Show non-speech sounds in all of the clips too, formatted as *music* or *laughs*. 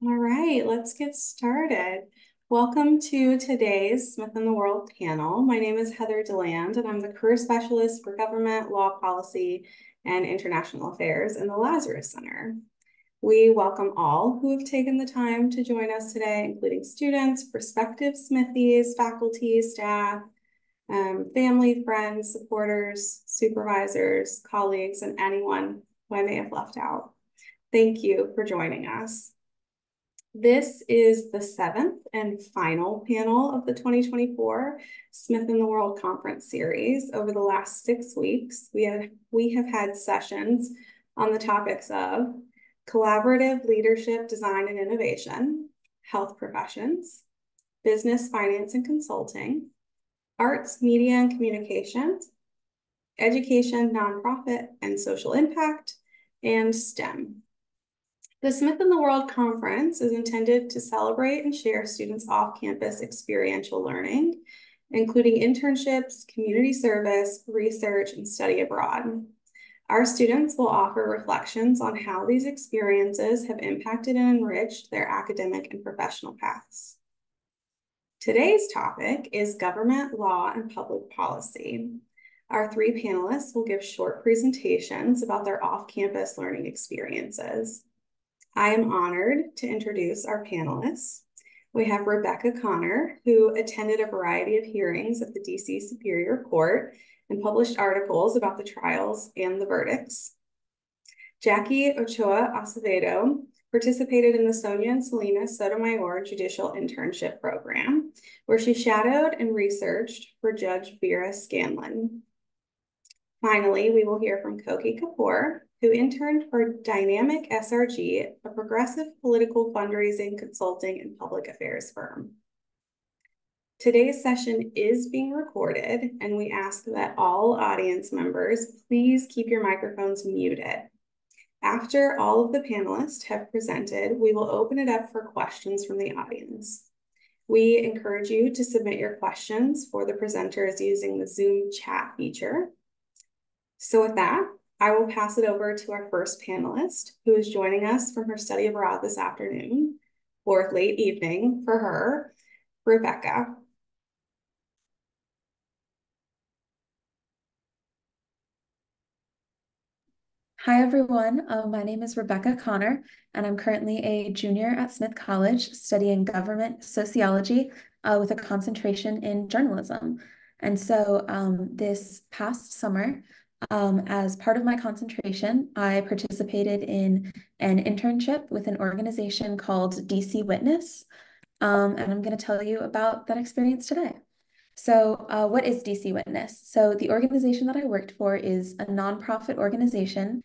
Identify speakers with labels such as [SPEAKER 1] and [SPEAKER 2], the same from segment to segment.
[SPEAKER 1] All right, let's get started. Welcome to today's Smith in the World panel. My name is Heather DeLand, and I'm the Career Specialist for Government, Law Policy, and International Affairs in the Lazarus Center. We welcome all who have taken the time to join us today, including students, prospective Smithies, faculty, staff, um, family, friends, supporters, supervisors, colleagues, and anyone who I may have left out. Thank you for joining us. This is the seventh and final panel of the 2024 Smith in the World Conference Series. Over the last six weeks, we have, we have had sessions on the topics of collaborative leadership, design, and innovation, health professions, business, finance, and consulting, arts, media, and communications, education, nonprofit, and social impact, and STEM. The Smith in the World Conference is intended to celebrate and share students off-campus experiential learning, including internships, community service, research, and study abroad. Our students will offer reflections on how these experiences have impacted and enriched their academic and professional paths. Today's topic is government, law, and public policy. Our three panelists will give short presentations about their off-campus learning experiences. I am honored to introduce our panelists. We have Rebecca Connor, who attended a variety of hearings at the DC Superior Court and published articles about the trials and the verdicts. Jackie Ochoa Acevedo participated in the Sonia and Celina Sotomayor Judicial Internship Program, where she shadowed and researched for Judge Vera Scanlon. Finally, we will hear from Koki Kapoor, who interned for Dynamic SRG, a progressive political fundraising, consulting, and public affairs firm. Today's session is being recorded, and we ask that all audience members please keep your microphones muted. After all of the panelists have presented, we will open it up for questions from the audience. We encourage you to submit your questions for the presenters using the Zoom chat feature. So with that, I will pass it over to our first panelist, who is joining us from her study abroad this afternoon, or late evening for her, Rebecca.
[SPEAKER 2] Hi, everyone. Uh, my name is Rebecca Connor, and I'm currently a junior at Smith College studying government sociology uh, with a concentration in journalism. And so um, this past summer, um, as part of my concentration, I participated in an internship with an organization called DC Witness, um, and I'm going to tell you about that experience today. So uh, what is DC Witness? So the organization that I worked for is a nonprofit organization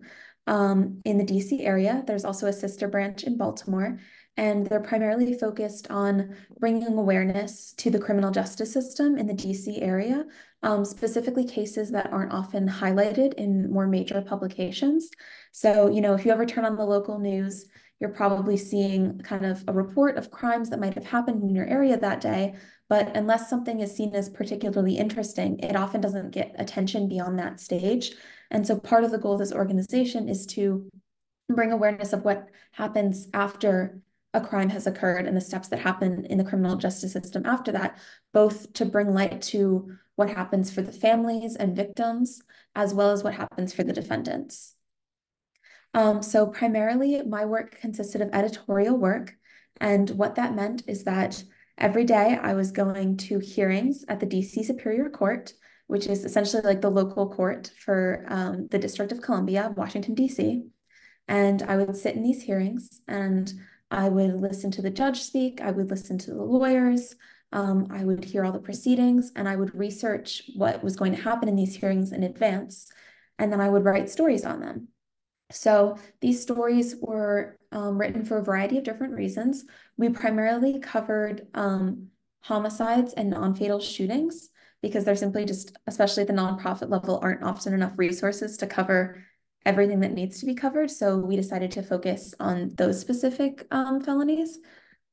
[SPEAKER 2] um, in the DC area. There's also a sister branch in Baltimore, and they're primarily focused on bringing awareness to the criminal justice system in the DC area, um, specifically cases that aren't often highlighted in more major publications. So, you know, if you ever turn on the local news, you're probably seeing kind of a report of crimes that might have happened in your area that day. But unless something is seen as particularly interesting, it often doesn't get attention beyond that stage. And so part of the goal of this organization is to bring awareness of what happens after a crime has occurred and the steps that happen in the criminal justice system after that, both to bring light to what happens for the families and victims, as well as what happens for the defendants. Um, so primarily my work consisted of editorial work. And what that meant is that every day I was going to hearings at the DC Superior Court, which is essentially like the local court for um, the District of Columbia, Washington, DC. And I would sit in these hearings and I would listen to the judge speak, I would listen to the lawyers, um, I would hear all the proceedings, and I would research what was going to happen in these hearings in advance, and then I would write stories on them. So these stories were um, written for a variety of different reasons. We primarily covered um, homicides and non-fatal shootings because they're simply just, especially at the nonprofit level, aren't often enough resources to cover everything that needs to be covered. So we decided to focus on those specific um, felonies.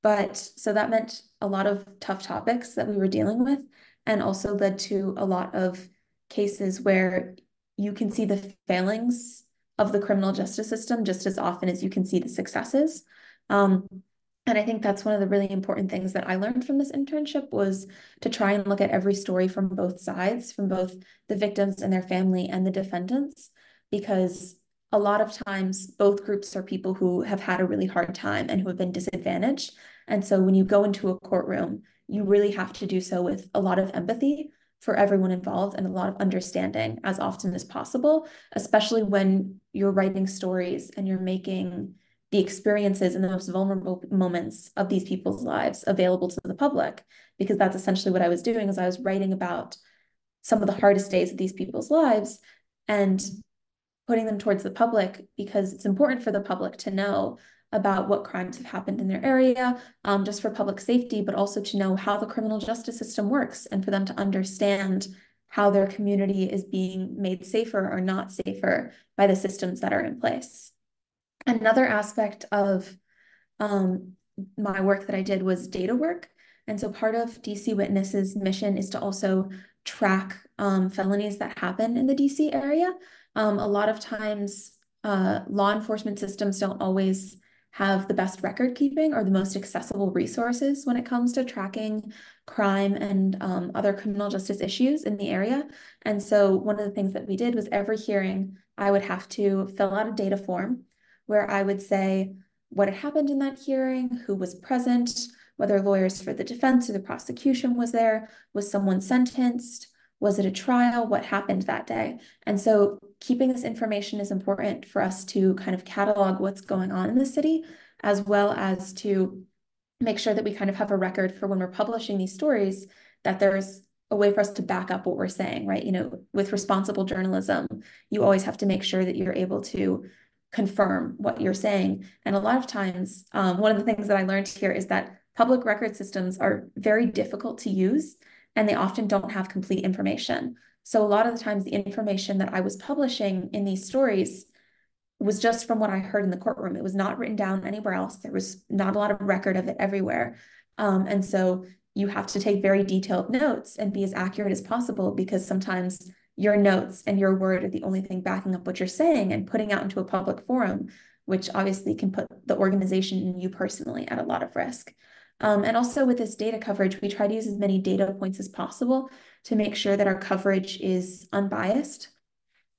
[SPEAKER 2] But so that meant a lot of tough topics that we were dealing with and also led to a lot of cases where you can see the failings of the criminal justice system just as often as you can see the successes. Um, And I think that's one of the really important things that I learned from this internship was to try and look at every story from both sides, from both the victims and their family and the defendants, because a lot of times both groups are people who have had a really hard time and who have been disadvantaged. And so when you go into a courtroom, you really have to do so with a lot of empathy for everyone involved and a lot of understanding as often as possible, especially when you're writing stories and you're making the experiences and the most vulnerable moments of these people's lives available to the public because that's essentially what I was doing as I was writing about some of the hardest days of these people's lives and putting them towards the public because it's important for the public to know about what crimes have happened in their area, um, just for public safety, but also to know how the criminal justice system works and for them to understand how their community is being made safer or not safer by the systems that are in place. Another aspect of um, my work that I did was data work. And so part of DC Witness's mission is to also track um, felonies that happen in the DC area. Um, a lot of times, uh, law enforcement systems don't always have the best record keeping or the most accessible resources when it comes to tracking crime and um, other criminal justice issues in the area. And so one of the things that we did was every hearing, I would have to fill out a data form where I would say what had happened in that hearing, who was present, whether lawyers for the defense or the prosecution was there, was someone sentenced, was it a trial, what happened that day? And so keeping this information is important for us to kind of catalog what's going on in the city, as well as to make sure that we kind of have a record for when we're publishing these stories, that there's a way for us to back up what we're saying, right? You know, with responsible journalism, you always have to make sure that you're able to confirm what you're saying. And a lot of times, um, one of the things that I learned here is that public record systems are very difficult to use and they often don't have complete information. So a lot of the times the information that I was publishing in these stories was just from what I heard in the courtroom. It was not written down anywhere else. There was not a lot of record of it everywhere. Um, and so you have to take very detailed notes and be as accurate as possible because sometimes your notes and your word are the only thing backing up what you're saying and putting out into a public forum, which obviously can put the organization and you personally at a lot of risk. Um, and also with this data coverage, we try to use as many data points as possible to make sure that our coverage is unbiased.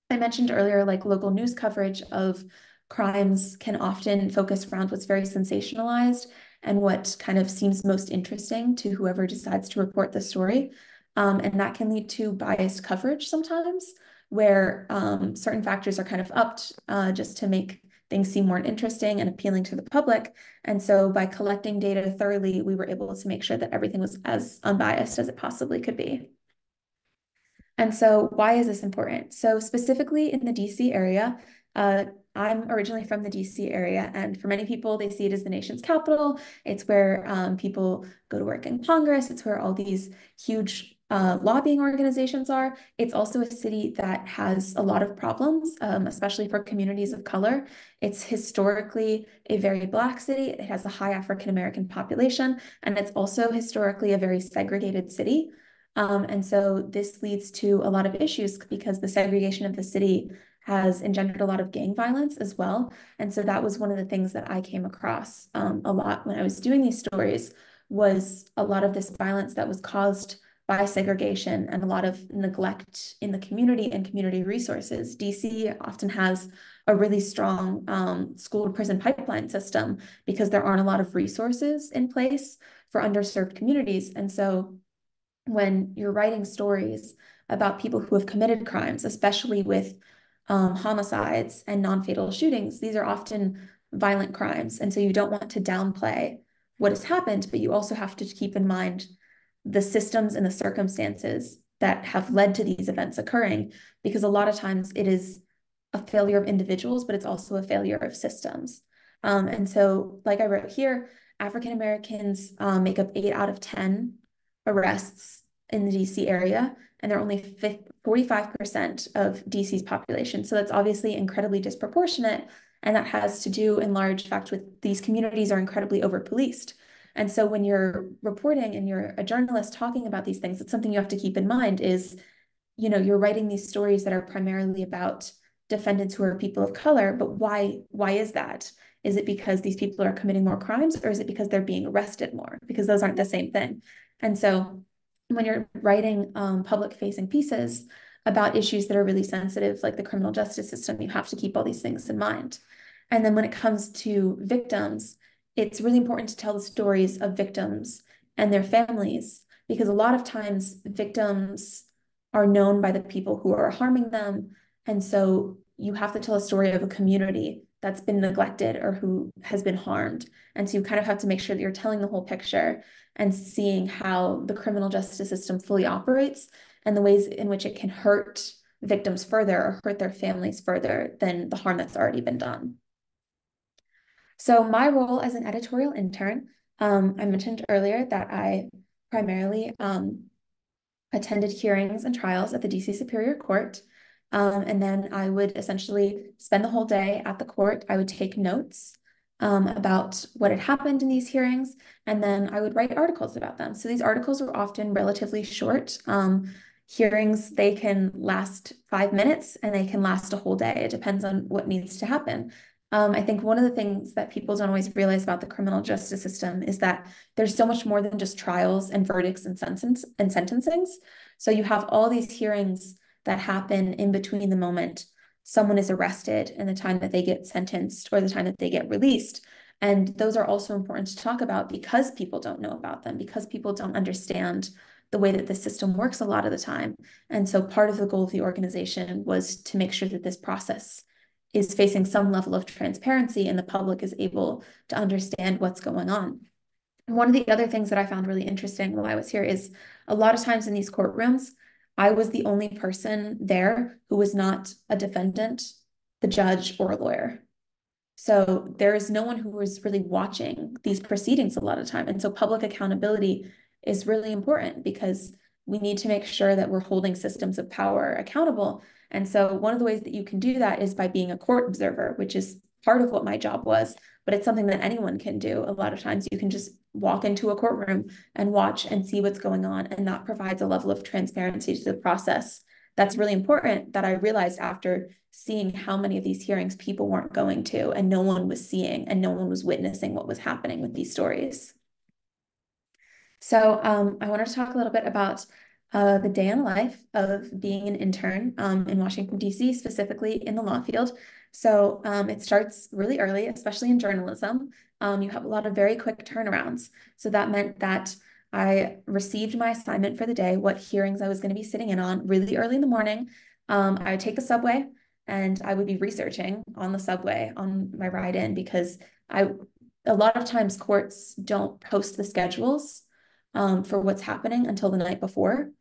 [SPEAKER 2] I mentioned earlier, like local news coverage of crimes can often focus around what's very sensationalized and what kind of seems most interesting to whoever decides to report the story. Um, and that can lead to biased coverage sometimes, where um, certain factors are kind of upped uh, just to make things seem more interesting and appealing to the public. And so by collecting data thoroughly, we were able to make sure that everything was as unbiased as it possibly could be. And so why is this important? So specifically in the DC area, uh, I'm originally from the DC area, and for many people, they see it as the nation's capital. It's where um, people go to work in Congress. It's where all these huge uh, lobbying organizations are. It's also a city that has a lot of problems, um, especially for communities of color. It's historically a very Black city. It has a high African American population, and it's also historically a very segregated city. Um, and so this leads to a lot of issues because the segregation of the city has engendered a lot of gang violence as well. And so that was one of the things that I came across um, a lot when I was doing these stories was a lot of this violence that was caused by segregation and a lot of neglect in the community and community resources. DC often has a really strong um, school to prison pipeline system because there aren't a lot of resources in place for underserved communities. And so when you're writing stories about people who have committed crimes, especially with um, homicides and non-fatal shootings, these are often violent crimes. And so you don't want to downplay what has happened, but you also have to keep in mind the systems and the circumstances that have led to these events occurring, because a lot of times it is a failure of individuals, but it's also a failure of systems. Um, and so, like I wrote here, African Americans um, make up eight out of 10 arrests in the DC area, and they're only 45% of DC's population. So that's obviously incredibly disproportionate. And that has to do in large fact with these communities are incredibly over policed. And so when you're reporting and you're a journalist talking about these things, it's something you have to keep in mind is, you know, you're writing these stories that are primarily about defendants who are people of color, but why why is that? Is it because these people are committing more crimes or is it because they're being arrested more? Because those aren't the same thing. And so when you're writing um, public facing pieces about issues that are really sensitive, like the criminal justice system, you have to keep all these things in mind. And then when it comes to victims, it's really important to tell the stories of victims and their families, because a lot of times victims are known by the people who are harming them. And so you have to tell a story of a community that's been neglected or who has been harmed. And so you kind of have to make sure that you're telling the whole picture and seeing how the criminal justice system fully operates and the ways in which it can hurt victims further or hurt their families further than the harm that's already been done. So my role as an editorial intern, um, I mentioned earlier that I primarily um, attended hearings and trials at the DC Superior Court. Um, and then I would essentially spend the whole day at the court. I would take notes um, about what had happened in these hearings, and then I would write articles about them. So these articles were often relatively short. Um, hearings, they can last five minutes and they can last a whole day. It depends on what needs to happen. Um, I think one of the things that people don't always realize about the criminal justice system is that there's so much more than just trials and verdicts and sentence and sentencings. So you have all these hearings that happen in between the moment someone is arrested and the time that they get sentenced or the time that they get released. And those are also important to talk about because people don't know about them, because people don't understand the way that the system works a lot of the time. And so part of the goal of the organization was to make sure that this process is facing some level of transparency and the public is able to understand what's going on. one of the other things that I found really interesting while I was here is a lot of times in these courtrooms, I was the only person there who was not a defendant, the judge, or a lawyer. So there is no one who was really watching these proceedings a lot of time. And so public accountability is really important because we need to make sure that we're holding systems of power accountable. And so one of the ways that you can do that is by being a court observer, which is part of what my job was, but it's something that anyone can do. A lot of times you can just walk into a courtroom and watch and see what's going on. And that provides a level of transparency to the process. That's really important that I realized after seeing how many of these hearings people weren't going to and no one was seeing and no one was witnessing what was happening with these stories. So um, I wanted to talk a little bit about uh, the day in the life of being an intern um, in Washington, D.C., specifically in the law field. So um, it starts really early, especially in journalism. Um, you have a lot of very quick turnarounds. So that meant that I received my assignment for the day, what hearings I was going to be sitting in on really early in the morning. Um, I would take the subway and I would be researching on the subway on my ride in because I a lot of times courts don't post the schedules um, for what's happening until the night before.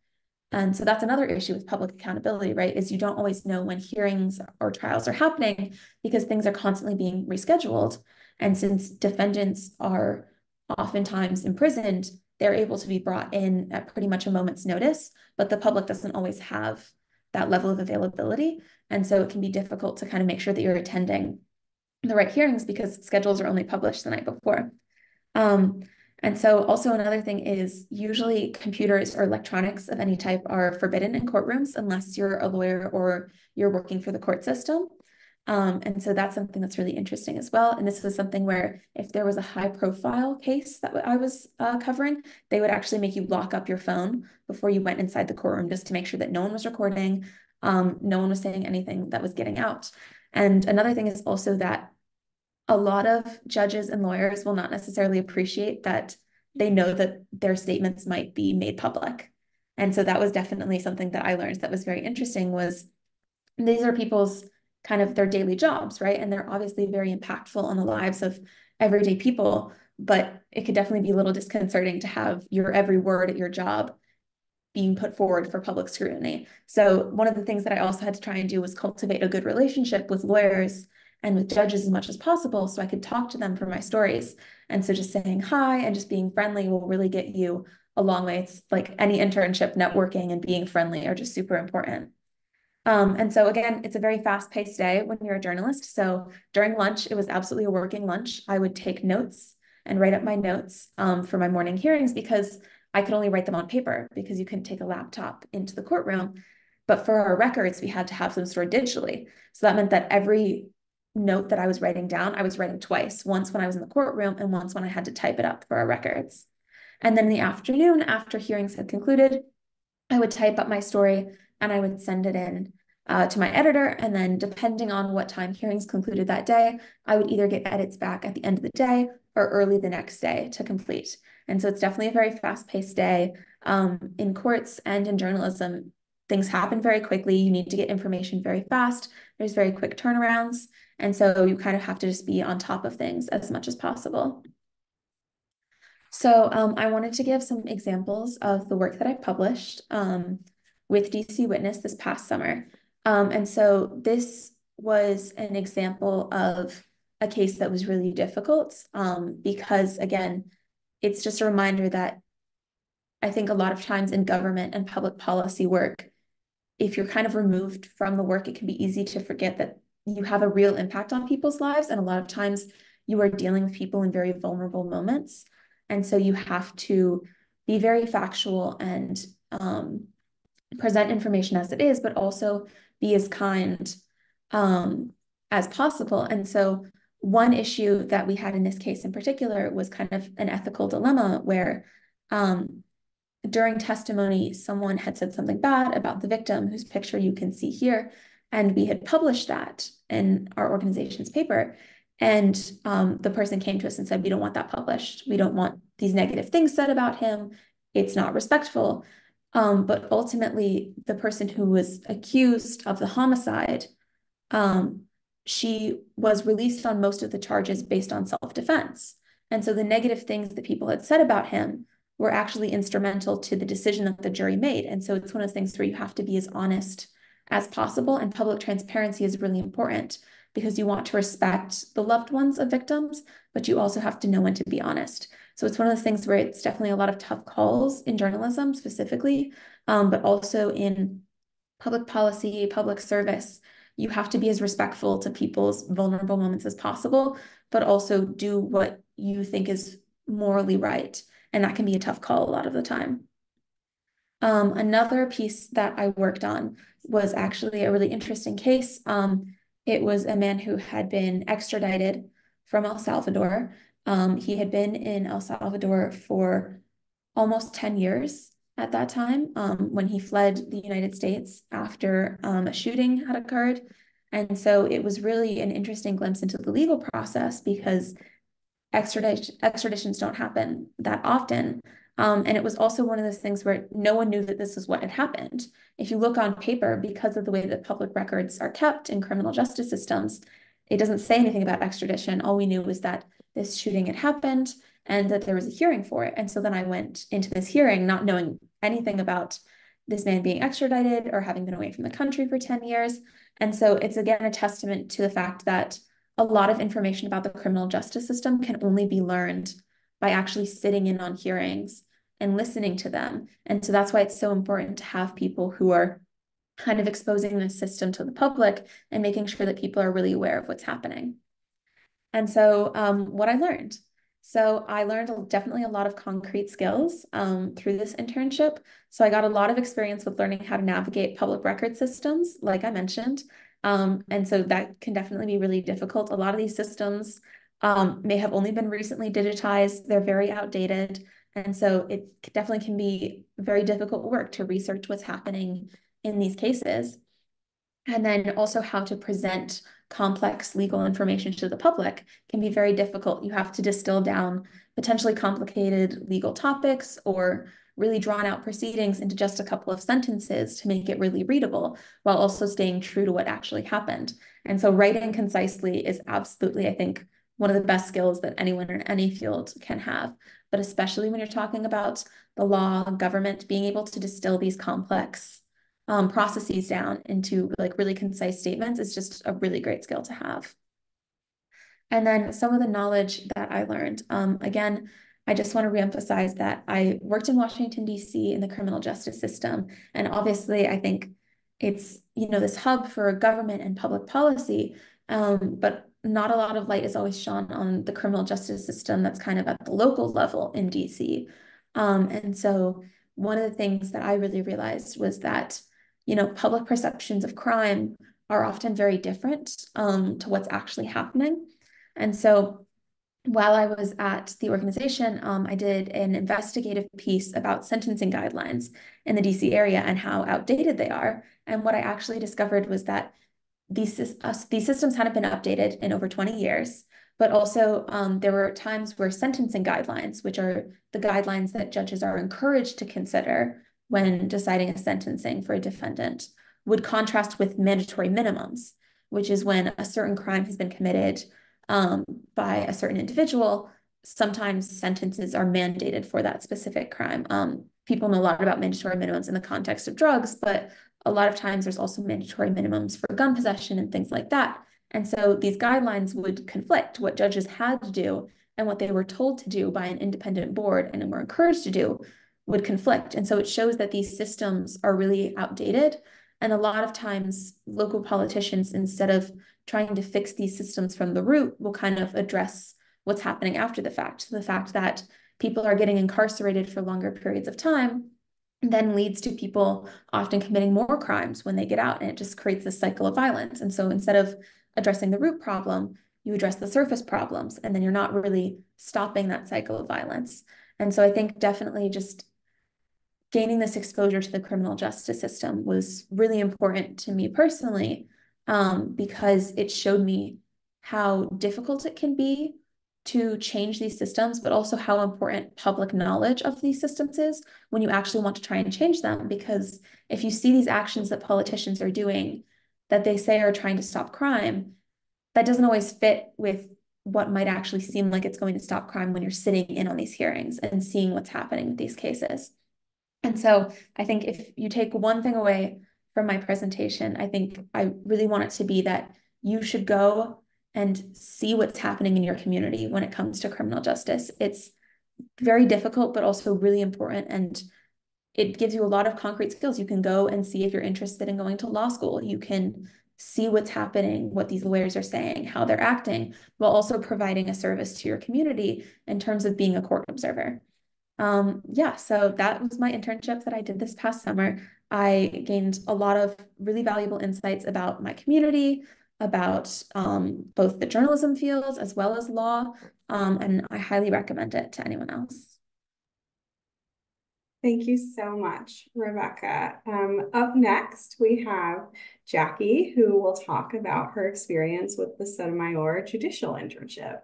[SPEAKER 2] And so that's another issue with public accountability, right? Is you don't always know when hearings or trials are happening because things are constantly being rescheduled. And since defendants are oftentimes imprisoned, they're able to be brought in at pretty much a moment's notice, but the public doesn't always have that level of availability. And so it can be difficult to kind of make sure that you're attending the right hearings because schedules are only published the night before. Um, and so also another thing is usually computers or electronics of any type are forbidden in courtrooms unless you're a lawyer or you're working for the court system. Um, and so that's something that's really interesting as well. And this was something where if there was a high profile case that I was uh, covering, they would actually make you lock up your phone before you went inside the courtroom just to make sure that no one was recording, um, no one was saying anything that was getting out. And another thing is also that a lot of judges and lawyers will not necessarily appreciate that they know that their statements might be made public. And so that was definitely something that I learned that was very interesting was these are people's kind of their daily jobs, right? And they're obviously very impactful on the lives of everyday people, but it could definitely be a little disconcerting to have your every word at your job being put forward for public scrutiny. So one of the things that I also had to try and do was cultivate a good relationship with lawyers and with judges as much as possible so I could talk to them for my stories. And so just saying hi and just being friendly will really get you a long way. It's like any internship, networking and being friendly are just super important. Um, and so again, it's a very fast paced day when you're a journalist. So during lunch, it was absolutely a working lunch. I would take notes and write up my notes um, for my morning hearings because I could only write them on paper because you couldn't take a laptop into the courtroom. But for our records, we had to have them stored digitally. So that meant that every note that I was writing down, I was writing twice, once when I was in the courtroom and once when I had to type it up for our records. And then in the afternoon, after hearings had concluded, I would type up my story and I would send it in uh, to my editor. And then depending on what time hearings concluded that day, I would either get edits back at the end of the day or early the next day to complete. And so it's definitely a very fast paced day. Um, in courts and in journalism, things happen very quickly. You need to get information very fast. There's very quick turnarounds. And so you kind of have to just be on top of things as much as possible. So um, I wanted to give some examples of the work that I published um, with DC Witness this past summer. Um, and so this was an example of a case that was really difficult um, because, again, it's just a reminder that I think a lot of times in government and public policy work, if you're kind of removed from the work, it can be easy to forget that you have a real impact on people's lives. And a lot of times you are dealing with people in very vulnerable moments. And so you have to be very factual and um, present information as it is, but also be as kind um, as possible. And so one issue that we had in this case in particular was kind of an ethical dilemma where um, during testimony, someone had said something bad about the victim whose picture you can see here. And we had published that in our organization's paper. And um, the person came to us and said, We don't want that published. We don't want these negative things said about him. It's not respectful. Um, but ultimately, the person who was accused of the homicide, um, she was released on most of the charges based on self defense. And so the negative things that people had said about him were actually instrumental to the decision that the jury made. And so it's one of those things where you have to be as honest as possible. And public transparency is really important because you want to respect the loved ones of victims, but you also have to know when to be honest. So it's one of those things where it's definitely a lot of tough calls in journalism specifically, um, but also in public policy, public service. You have to be as respectful to people's vulnerable moments as possible, but also do what you think is morally right. And that can be a tough call a lot of the time. Um, another piece that I worked on was actually a really interesting case. Um, it was a man who had been extradited from El Salvador. Um, he had been in El Salvador for almost 10 years at that time um, when he fled the United States after um, a shooting had occurred. And so it was really an interesting glimpse into the legal process because extradition, extraditions don't happen that often. Um, and it was also one of those things where no one knew that this is what had happened. If you look on paper, because of the way that public records are kept in criminal justice systems, it doesn't say anything about extradition. All we knew was that this shooting had happened and that there was a hearing for it. And so then I went into this hearing not knowing anything about this man being extradited or having been away from the country for 10 years. And so it's again a testament to the fact that a lot of information about the criminal justice system can only be learned by actually sitting in on hearings and listening to them. And so that's why it's so important to have people who are kind of exposing the system to the public and making sure that people are really aware of what's happening. And so um, what I learned. So I learned definitely a lot of concrete skills um, through this internship. So I got a lot of experience with learning how to navigate public record systems, like I mentioned. Um, and so that can definitely be really difficult. A lot of these systems um, may have only been recently digitized. They're very outdated. And so it definitely can be very difficult work to research what's happening in these cases. And then also how to present complex legal information to the public can be very difficult. You have to distill down potentially complicated legal topics or really drawn out proceedings into just a couple of sentences to make it really readable while also staying true to what actually happened. And so writing concisely is absolutely, I think, one of the best skills that anyone in any field can have but especially when you're talking about the law, government, being able to distill these complex um, processes down into like really concise statements is just a really great skill to have. And then some of the knowledge that I learned, um, again, I just want to reemphasize that I worked in Washington, D.C. in the criminal justice system. And obviously, I think it's, you know, this hub for government and public policy. Um, but not a lot of light is always shone on the criminal justice system that's kind of at the local level in DC. Um, and so one of the things that I really realized was that you know, public perceptions of crime are often very different um, to what's actually happening. And so while I was at the organization, um, I did an investigative piece about sentencing guidelines in the DC area and how outdated they are. And what I actually discovered was that these, uh, these systems hadn't been updated in over 20 years, but also um, there were times where sentencing guidelines, which are the guidelines that judges are encouraged to consider when deciding a sentencing for a defendant, would contrast with mandatory minimums, which is when a certain crime has been committed um, by a certain individual, sometimes sentences are mandated for that specific crime. Um, people know a lot about mandatory minimums in the context of drugs, but a lot of times there's also mandatory minimums for gun possession and things like that. And so these guidelines would conflict what judges had to do and what they were told to do by an independent board and were encouraged to do would conflict. And so it shows that these systems are really outdated. And a lot of times local politicians, instead of trying to fix these systems from the root will kind of address what's happening after the fact. The fact that people are getting incarcerated for longer periods of time then leads to people often committing more crimes when they get out and it just creates this cycle of violence. And so instead of addressing the root problem, you address the surface problems and then you're not really stopping that cycle of violence. And so I think definitely just gaining this exposure to the criminal justice system was really important to me personally um, because it showed me how difficult it can be to change these systems, but also how important public knowledge of these systems is when you actually want to try and change them. Because if you see these actions that politicians are doing that they say are trying to stop crime, that doesn't always fit with what might actually seem like it's going to stop crime when you're sitting in on these hearings and seeing what's happening with these cases. And so I think if you take one thing away from my presentation. I think I really want it to be that you should go and see what's happening in your community when it comes to criminal justice. It's very difficult, but also really important. And it gives you a lot of concrete skills. You can go and see if you're interested in going to law school. You can see what's happening, what these lawyers are saying, how they're acting, while also providing a service to your community in terms of being a court observer. Um, yeah, so that was my internship that I did this past summer. I gained a lot of really valuable insights about my community, about um, both the journalism fields as well as law, um, and I highly recommend it to anyone else.
[SPEAKER 1] Thank you so much, Rebecca. Um, up next, we have Jackie, who will talk about her experience with the Sotomayor judicial internship.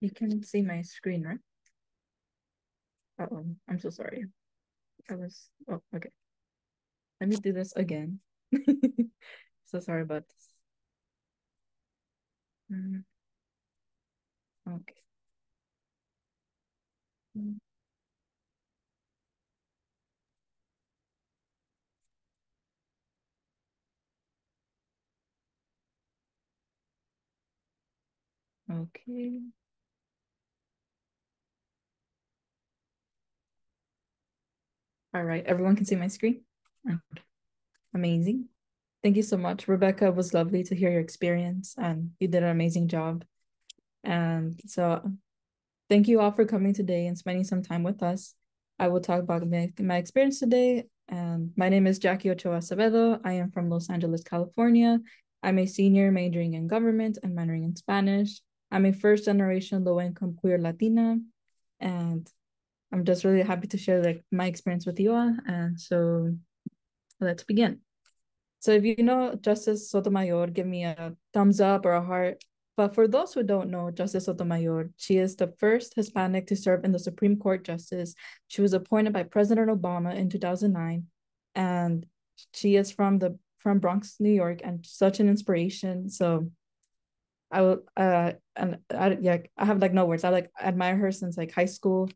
[SPEAKER 3] You can see my screen, right? Uh oh, I'm so sorry. I was, oh, okay. Let me do this again. *laughs* so sorry about this. Mm. Okay. Mm. Okay. All right, everyone can see my screen? Amazing. Thank you so much. Rebecca, it was lovely to hear your experience and you did an amazing job. And so thank you all for coming today and spending some time with us. I will talk about my, my experience today. And my name is Jackie Ochoa Acevedo. I am from Los Angeles, California. I'm a senior majoring in government and minoring in Spanish. I'm a first generation low income queer Latina. And I'm just really happy to share like my experience with you all. And so let's begin. So if you know Justice Sotomayor, give me a thumbs up or a heart. But for those who don't know Justice Sotomayor, she is the first Hispanic to serve in the Supreme Court Justice. She was appointed by President Obama in 2009, and she is from the from Bronx, New York, and such an inspiration. So I will uh and I yeah I have like no words. I like admire her since like high school.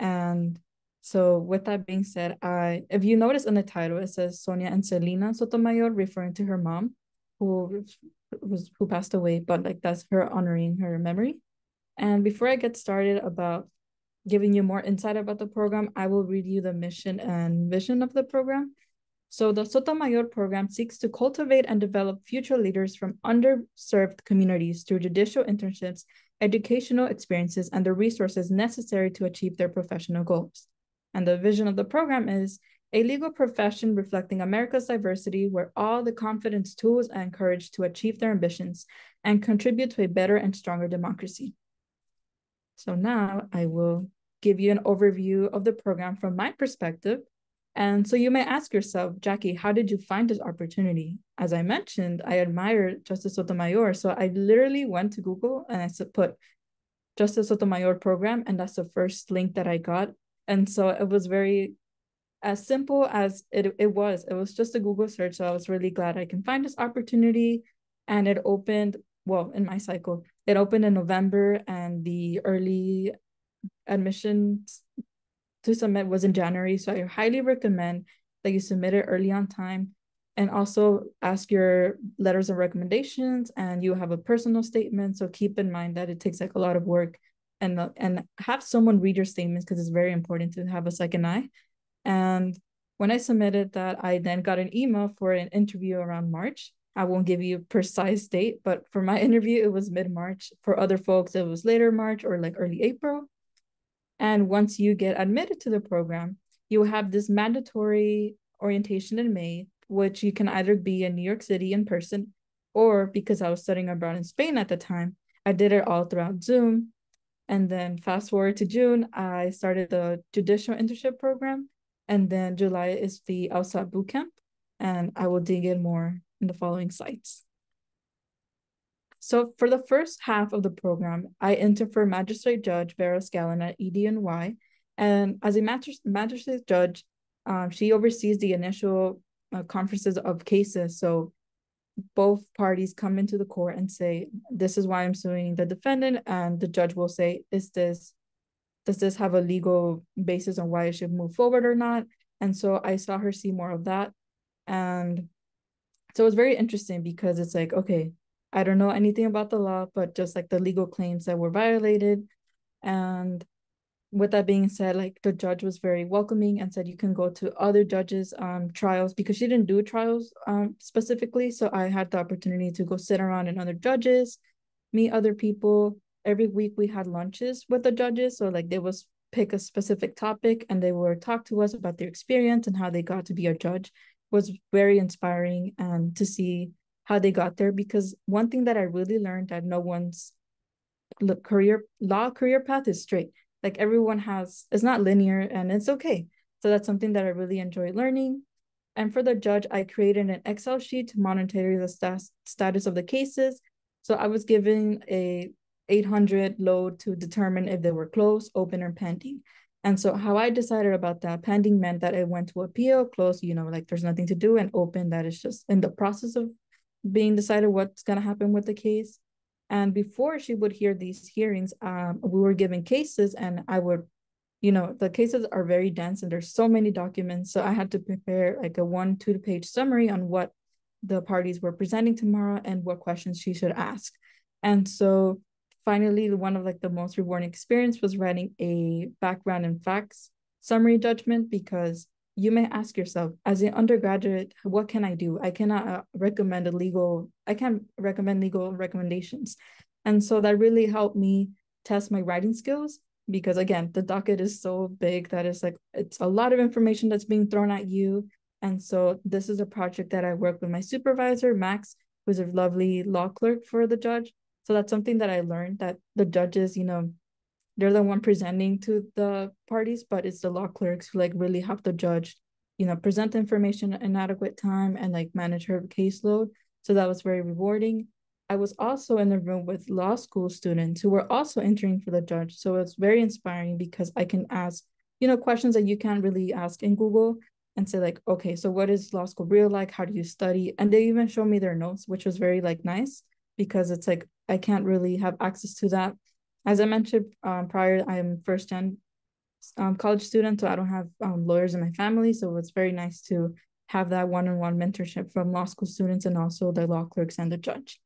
[SPEAKER 3] And so with that being said, I if you notice in the title, it says Sonia and Celina Sotomayor, referring to her mom, who was who passed away, but like that's her honoring her memory. And before I get started about giving you more insight about the program, I will read you the mission and vision of the program. So the Sotomayor program seeks to cultivate and develop future leaders from underserved communities through judicial internships, educational experiences, and the resources necessary to achieve their professional goals. And the vision of the program is a legal profession reflecting America's diversity, where all the confidence, tools, and courage to achieve their ambitions and contribute to a better and stronger democracy. So now I will give you an overview of the program from my perspective. And so you may ask yourself, Jackie, how did you find this opportunity? As I mentioned, I admire Justice Sotomayor. So I literally went to Google and I put Justice Sotomayor program, and that's the first link that I got. And so it was very as simple as it, it was. It was just a Google search. So I was really glad I can find this opportunity. And it opened, well, in my cycle, it opened in November and the early admissions to submit was in January. So I highly recommend that you submit it early on time and also ask your letters of recommendations and you have a personal statement. So keep in mind that it takes like a lot of work and, and have someone read your statements because it's very important to have a second eye and when I submitted that, I then got an email for an interview around March. I won't give you a precise date, but for my *laughs* interview, it was mid March. For other folks, it was later March or like early April. And once you get admitted to the program, you have this mandatory orientation in May, which you can either be in New York City in person, or because I was studying abroad in Spain at the time, I did it all throughout Zoom. And then fast forward to June, I started the judicial internship program and then July is the LSAT bootcamp, and I will dig in more in the following sites. So for the first half of the program, I interned for Magistrate Judge Vera Scanlon at EDNY. And as a magistrate judge, um, she oversees the initial uh, conferences of cases. So both parties come into the court and say, this is why I'm suing the defendant. And the judge will say, is this does this have a legal basis on why it should move forward or not? And so I saw her see more of that. And so it was very interesting because it's like, okay, I don't know anything about the law, but just like the legal claims that were violated. And with that being said, like the judge was very welcoming and said you can go to other judges' um trials because she didn't do trials um specifically. So I had the opportunity to go sit around and other judges, meet other people, every week we had lunches with the judges. So like they was pick a specific topic and they would talk to us about their experience and how they got to be a judge was very inspiring and to see how they got there because one thing that I really learned that no one's career law career path is straight. Like everyone has it's not linear and it's okay. So that's something that I really enjoy learning. And for the judge, I created an Excel sheet to monitor the st status of the cases. So I was given a 800 load to determine if they were closed, open, or pending. And so how I decided about that pending meant that it went to appeal, close, you know, like there's nothing to do, and open that is just in the process of being decided what's going to happen with the case. And before she would hear these hearings, um, we were given cases, and I would, you know, the cases are very dense and there's so many documents. So I had to prepare like a one, two page summary on what the parties were presenting tomorrow and what questions she should ask. And so finally one of like the most rewarding experience was writing a background and facts summary judgment because you may ask yourself as an undergraduate what can i do? I cannot uh, recommend a legal i can't recommend legal recommendations. And so that really helped me test my writing skills because again the docket is so big that it's like it's a lot of information that's being thrown at you. And so this is a project that i work with my supervisor max who's a lovely law clerk for the judge. So that's something that I learned that the judges, you know, they're the one presenting to the parties, but it's the law clerks who like really help the judge, you know, present the information in adequate time and like manage her caseload. So that was very rewarding. I was also in the room with law school students who were also entering for the judge. So it's very inspiring because I can ask, you know, questions that you can't really ask in Google and say like, okay, so what is law school real like? How do you study? And they even show me their notes, which was very like nice because it's like I can't really have access to that. As I mentioned um, prior, I'm first gen um, college student, so I don't have um, lawyers in my family. So it's very nice to have that one-on-one mentorship from law school students and also the law clerks and the judge.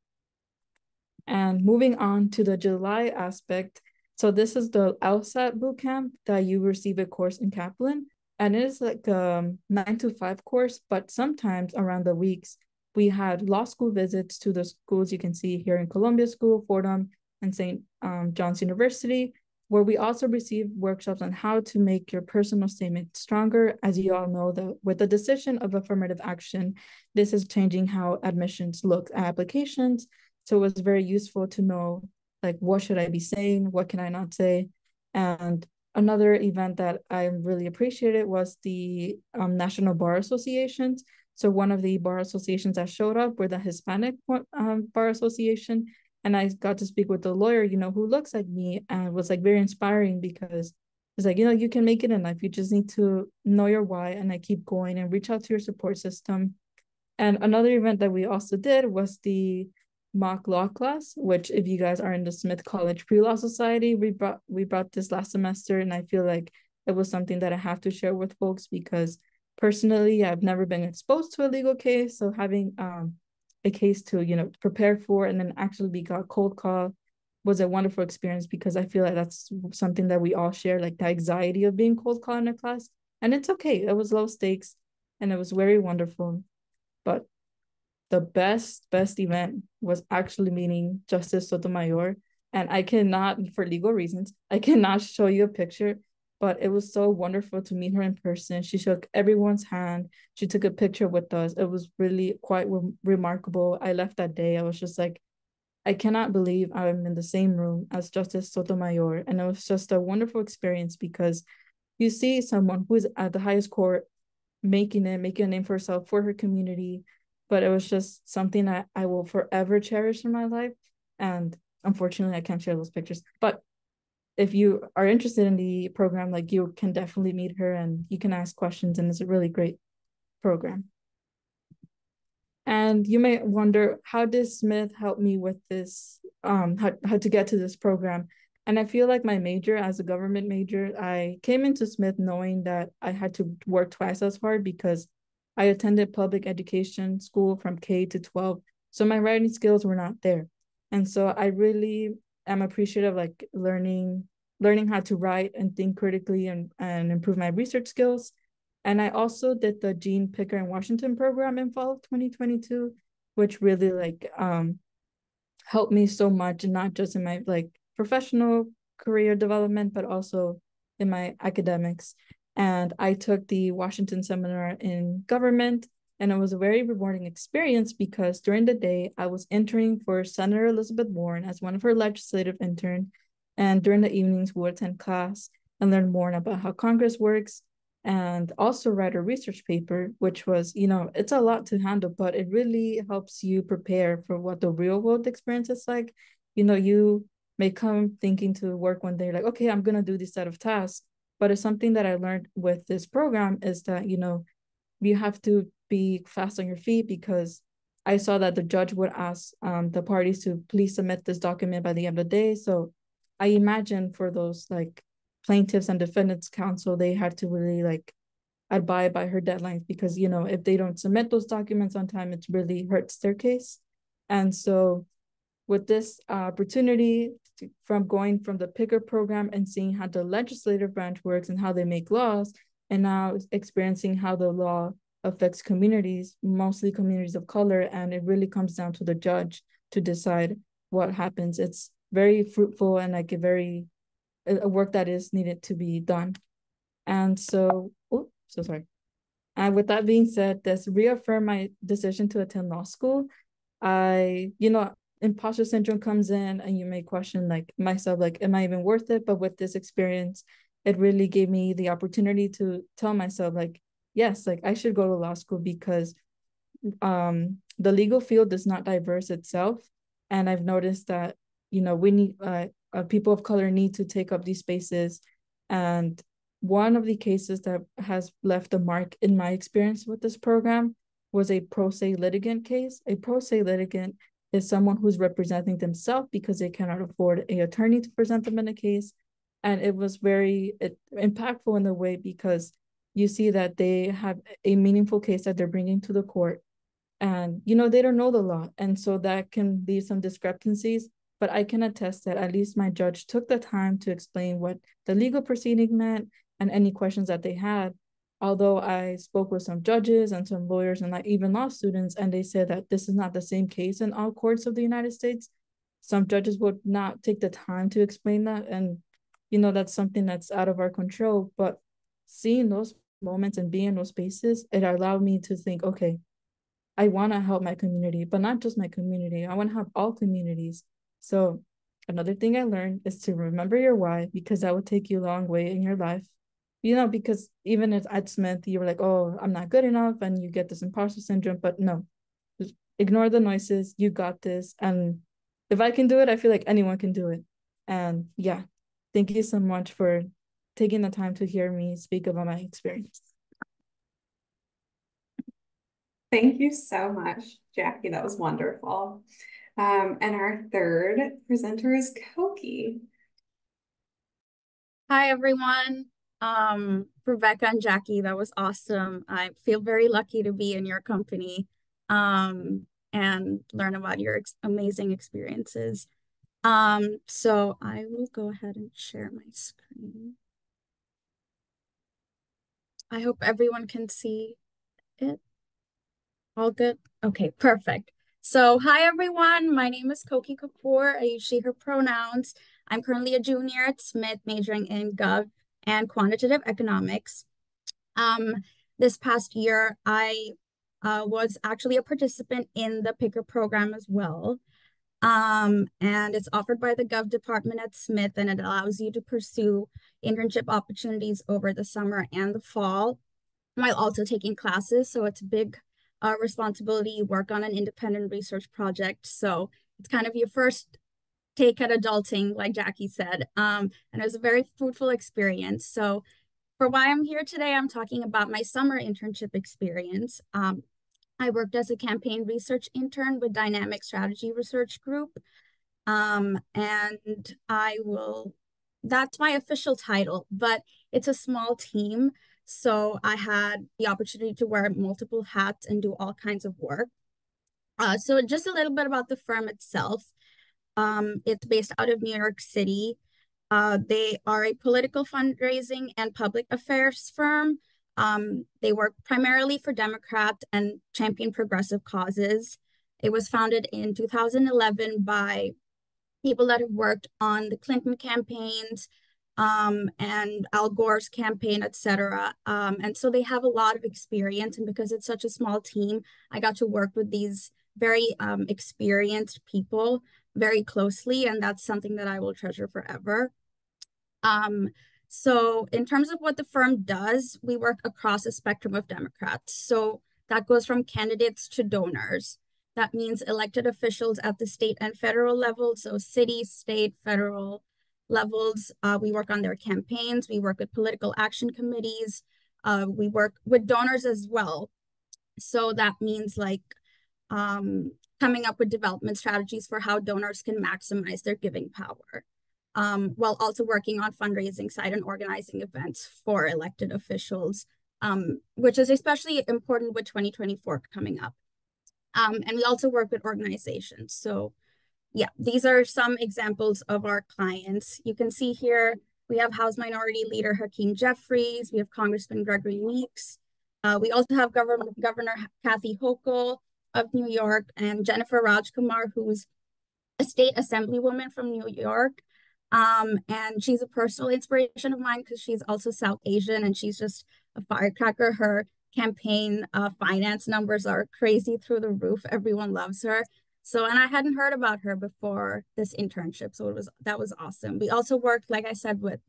[SPEAKER 3] And moving on to the July aspect. So this is the LSAT bootcamp that you receive a course in Kaplan. and it is like a nine to five course, but sometimes around the weeks, we had law school visits to the schools you can see here in Columbia School, Fordham, and St. Um, John's University, where we also receive workshops on how to make your personal statement stronger. As you all know, the, with the decision of affirmative action, this is changing how admissions look at applications. So it was very useful to know, like, what should I be saying? What can I not say? And another event that I really appreciated was the um, National Bar Associations. So one of the bar associations that showed up were the Hispanic um, Bar Association. And I got to speak with the lawyer, you know, who looks like me and was like very inspiring because it's like, you know, you can make it in life. You just need to know your why and I keep going and reach out to your support system. And another event that we also did was the mock law class, which if you guys are in the Smith College Pre-Law Society, we brought we brought this last semester and I feel like it was something that I have to share with folks because personally I've never been exposed to a legal case. So having um a case to, you know, prepare for and then actually be got cold call was a wonderful experience because I feel like that's something that we all share, like the anxiety of being cold call in a class. And it's okay. It was low stakes and it was very wonderful. But the best best event was actually meeting Justice Sotomayor, and I cannot, for legal reasons, I cannot show you a picture, but it was so wonderful to meet her in person. She shook everyone's hand. She took a picture with us. It was really quite re remarkable. I left that day. I was just like, I cannot believe I'm in the same room as Justice Sotomayor. And it was just a wonderful experience because you see someone who's at the highest court making it, making a name for herself, for her community, but it was just something that I will forever cherish in my life. And unfortunately, I can't share those pictures. But if you are interested in the program, like you can definitely meet her and you can ask questions, and it's a really great program. And you may wonder, how did Smith help me with this, um, how, how to get to this program? And I feel like my major as a government major, I came into Smith knowing that I had to work twice as hard because I attended public education school from K to 12. So my writing skills were not there. And so I really am appreciative like learning learning how to write and think critically and, and improve my research skills. And I also did the Jean Picker in Washington program in fall of 2022, which really like um helped me so much, not just in my like professional career development, but also in my academics and I took the Washington seminar in government. And it was a very rewarding experience because during the day, I was interning for Senator Elizabeth Warren as one of her legislative intern. And during the evenings, we would attend class and learn more about how Congress works and also write a research paper, which was, you know, it's a lot to handle, but it really helps you prepare for what the real world experience is like. You know, you may come thinking to work one day, like, okay, I'm going to do this set of tasks but it's something that I learned with this program is that, you know, you have to be fast on your feet because I saw that the judge would ask um, the parties to please submit this document by the end of the day. So I imagine for those like plaintiffs and defendants counsel, they had to really like abide by her deadlines because, you know, if they don't submit those documents on time, it really hurts their case. And so with this uh, opportunity to, from going from the picker program and seeing how the legislative branch works and how they make laws and now experiencing how the law affects communities mostly communities of color and it really comes down to the judge to decide what happens. It's very fruitful and like a very a work that is needed to be done. And so oh so sorry. And with that being said this reaffirmed my decision to attend law school. I you know imposter syndrome comes in and you may question like myself like am i even worth it? But with this experience it really gave me the opportunity to tell myself like yes like i should go to law school because um the legal field is not diverse itself. And i've noticed that you know we need uh, uh, people of color need to take up these spaces. And one of the cases that has left a mark in my experience with this program was a pro se litigant case. A pro se litigant is someone who's representing themselves because they cannot afford a attorney to present them in a case. And it was very it, impactful in the way because you see that they have a meaningful case that they're bringing to the court and you know they don't know the law and so that can leave some discrepancies but i can attest that at least my judge took the time to explain what the legal proceeding meant and any questions that they had although I spoke with some judges and some lawyers and like even law students, and they said that this is not the same case in all courts of the United States. Some judges would not take the time to explain that. And, you know, that's something that's out of our control. But seeing those moments and be in those spaces, it allowed me to think, okay, I want to help my community, but not just my community. I want to help all communities. So another thing I learned is to remember your why because that will take you a long way in your life. You know, because even at Smith, you were like, oh, I'm not good enough, and you get this imposter syndrome. But no, just ignore the noises. You got this. And if I can do it, I feel like anyone can do it. And yeah, thank you so much for taking the time to hear me speak about my experience.
[SPEAKER 1] Thank you so much, Jackie. That was wonderful. Um, and our third presenter is Koki.
[SPEAKER 4] Hi, everyone. Um, Rebecca and Jackie, that was awesome. I feel very lucky to be in your company um, and learn about your ex amazing experiences. Um, so I will go ahead and share my screen. I hope everyone can see it. All good? Okay, perfect. So hi everyone, my name is Koki Kapoor. I use she, her pronouns. I'm currently a junior at Smith majoring in Gov and Quantitative Economics. Um, this past year, I uh, was actually a participant in the Picker program as well. Um, and it's offered by the Gov department at Smith and it allows you to pursue internship opportunities over the summer and the fall while also taking classes. So it's a big uh, responsibility, work on an independent research project. So it's kind of your first take at adulting, like Jackie said. Um, and it was a very fruitful experience. So for why I'm here today, I'm talking about my summer internship experience. Um, I worked as a campaign research intern with Dynamic Strategy Research Group. Um, and I will, that's my official title, but it's a small team. So I had the opportunity to wear multiple hats and do all kinds of work. Uh, so just a little bit about the firm itself. Um, it's based out of New York City. Uh, they are a political fundraising and public affairs firm. Um, they work primarily for Democrats and champion progressive causes. It was founded in 2011 by people that have worked on the Clinton campaigns, um, and Al Gore's campaign, etc. Um, and so they have a lot of experience. And because it's such a small team, I got to work with these very um, experienced people very closely. And that's something that I will treasure forever. So in terms of what the firm does, we work across a spectrum of Democrats. So that goes from candidates to donors. That means elected officials at the state and federal level. So city, state, federal, levels. Uh, we work on their campaigns. We work with political action committees. Uh, we work with donors as well. So that means like um, coming up with development strategies for how donors can maximize their giving power, um, while also working on fundraising side and organizing events for elected officials, um, which is especially important with 2024 coming up. Um, and we also work with organizations. So yeah, these are some examples of our clients. You can see here, we have House Minority Leader Hakeem Jeffries, we have Congressman Gregory Meeks, uh, we also have Governor, Governor Kathy Hochul of New York and Jennifer Rajkumar, who's a state assemblywoman from New York. Um, and she's a personal inspiration of mine because she's also South Asian and she's just a firecracker. Her campaign uh, finance numbers are crazy through the roof. Everyone loves her. So, and I hadn't heard about her before this internship. So it was, that was awesome. We also worked, like I said, with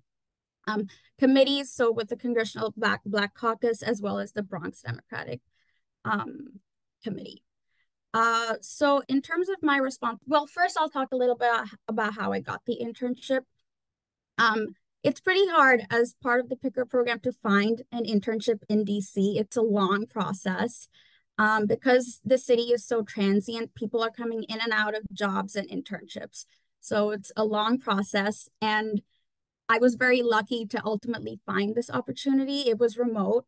[SPEAKER 4] um, committees. So with the Congressional Black, Black Caucus, as well as the Bronx Democratic um, Committee. Uh, so in terms of my response, well, first I'll talk a little bit about how I got the internship. Um, it's pretty hard as part of the Picker program to find an internship in DC. It's a long process um, because the city is so transient, people are coming in and out of jobs and internships. So it's a long process. And I was very lucky to ultimately find this opportunity. It was remote,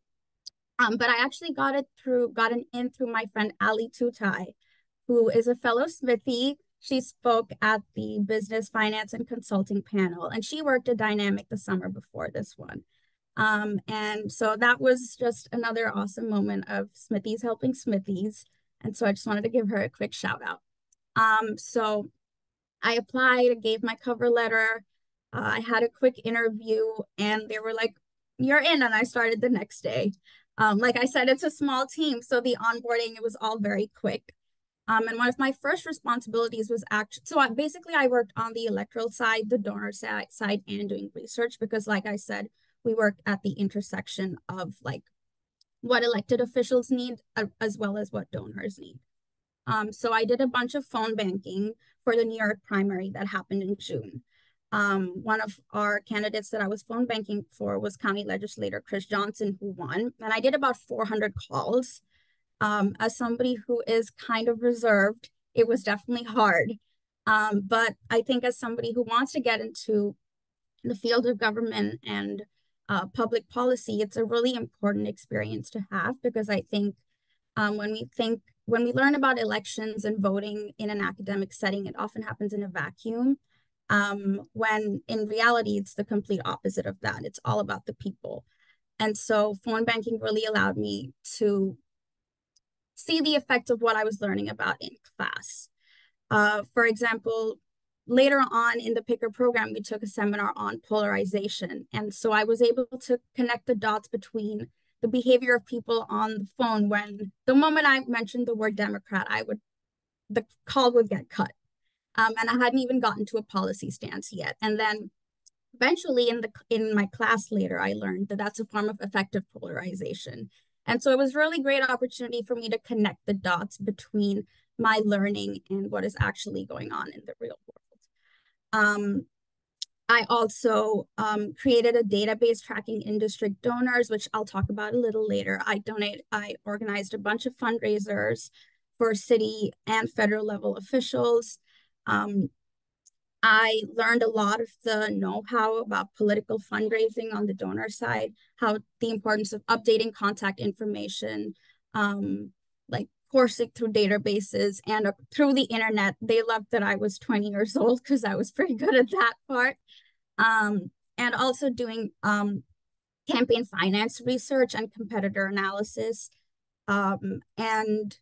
[SPEAKER 4] um, but I actually got it through, got an in through my friend Ali Tutai, who is a fellow Smithy. She spoke at the business, finance, and consulting panel, and she worked at Dynamic the summer before this one. Um, and so that was just another awesome moment of Smithies helping Smithies. And so I just wanted to give her a quick shout out. Um, so I applied, I gave my cover letter. Uh, I had a quick interview and they were like, you're in. And I started the next day. Um, like I said, it's a small team. So the onboarding, it was all very quick. Um, and one of my first responsibilities was actually, so I, basically I worked on the electoral side, the donor side, side and doing research because like I said, we work at the intersection of like what elected officials need as well as what donors need. Um, so I did a bunch of phone banking for the New York primary that happened in June. Um, one of our candidates that I was phone banking for was County Legislator Chris Johnson, who won. And I did about 400 calls. Um, as somebody who is kind of reserved, it was definitely hard. Um, but I think as somebody who wants to get into the field of government and uh, public policy, it's a really important experience to have because I think um, when we think, when we learn about elections and voting in an academic setting, it often happens in a vacuum. Um, when in reality, it's the complete opposite of that. It's all about the people. And so phone banking really allowed me to see the effect of what I was learning about in class. Uh, for example, later on in the Picker program, we took a seminar on polarization. And so I was able to connect the dots between the behavior of people on the phone when the moment I mentioned the word Democrat, I would, the call would get cut. Um, and I hadn't even gotten to a policy stance yet. And then eventually in the in my class later, I learned that that's a form of affective polarization. And so it was really great opportunity for me to connect the dots between my learning and what is actually going on in the real world. Um, I also um, created a database tracking in-district donors, which I'll talk about a little later. I donate, I organized a bunch of fundraisers for city and federal level officials. Um, I learned a lot of the know-how about political fundraising on the donor side, how the importance of updating contact information, um, like coursing through databases and uh, through the internet. They loved that I was 20 years old because I was pretty good at that part. Um, and also doing um, campaign finance research and competitor analysis. Um, and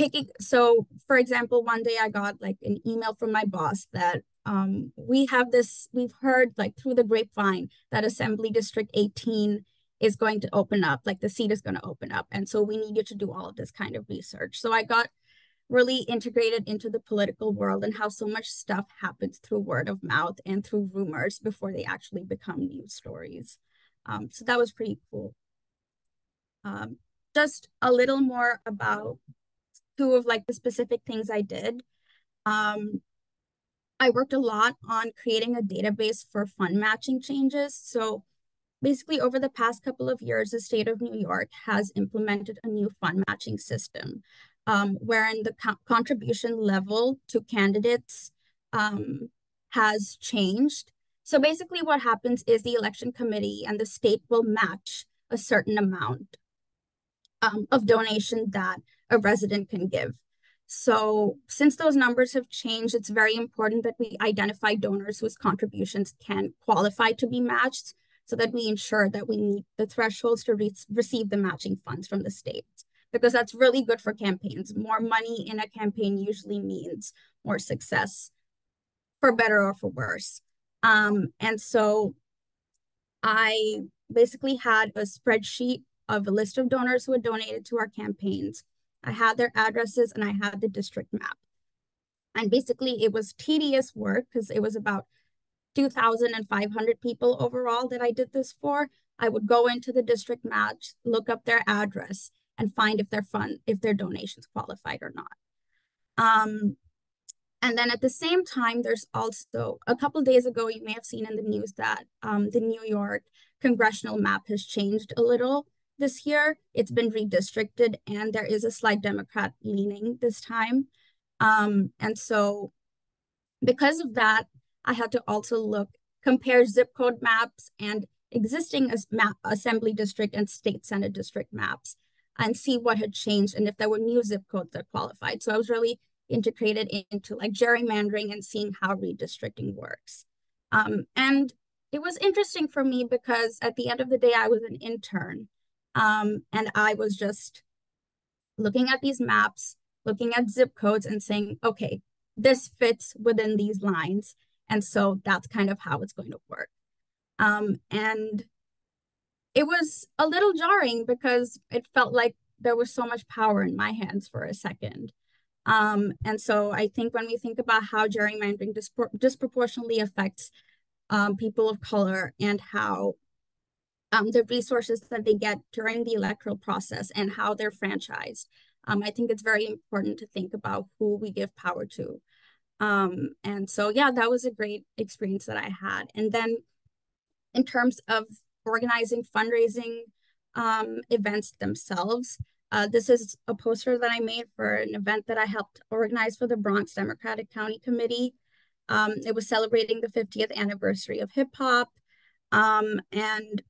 [SPEAKER 4] picking, so for example, one day I got like an email from my boss that um, we have this, we've heard like through the grapevine that Assembly District 18 is going to open up, like the seat is going to open up. And so we needed to do all of this kind of research. So I got really integrated into the political world and how so much stuff happens through word of mouth and through rumors before they actually become news stories. Um, so that was pretty cool. Um, just a little more about two of like the specific things I did. Um, I worked a lot on creating a database for fund matching changes. So basically over the past couple of years, the state of New York has implemented a new fund matching system, um, wherein the co contribution level to candidates um, has changed. So basically what happens is the election committee and the state will match a certain amount um, of donation that a resident can give. So since those numbers have changed, it's very important that we identify donors whose contributions can qualify to be matched so that we ensure that we meet the thresholds to re receive the matching funds from the state because that's really good for campaigns. More money in a campaign usually means more success for better or for worse. Um, and so I basically had a spreadsheet of a list of donors who had donated to our campaigns. I had their addresses and I had the district map. And basically it was tedious work because it was about 2,500 people overall that I did this for, I would go into the district match, look up their address, and find if their fund, if their donations qualified or not. Um, and then at the same time, there's also a couple days ago, you may have seen in the news that um, the New York congressional map has changed a little this year. It's been redistricted, and there is a slight Democrat leaning this time. Um, and so, because of that, I had to also look, compare zip code maps and existing as map, assembly district and state senate district maps and see what had changed and if there were new zip codes that qualified. So I was really integrated into like gerrymandering and seeing how redistricting works. Um, and it was interesting for me because at the end of the day, I was an intern. Um, and I was just looking at these maps, looking at zip codes and saying, okay, this fits within these lines. And so that's kind of how it's going to work. Um, and it was a little jarring because it felt like there was so much power in my hands for a second. Um, and so I think when we think about how gerrymandering dispor disproportionately affects um, people of color and how um, the resources that they get during the electoral process and how they're franchised, um, I think it's very important to think about who we give power to. Um, and so, yeah, that was a great experience that I had. And then in terms of organizing fundraising um, events themselves, uh, this is a poster that I made for an event that I helped organize for the Bronx Democratic County Committee. Um, it was celebrating the 50th anniversary of hip hop. Um, and